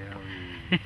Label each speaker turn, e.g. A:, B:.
A: video y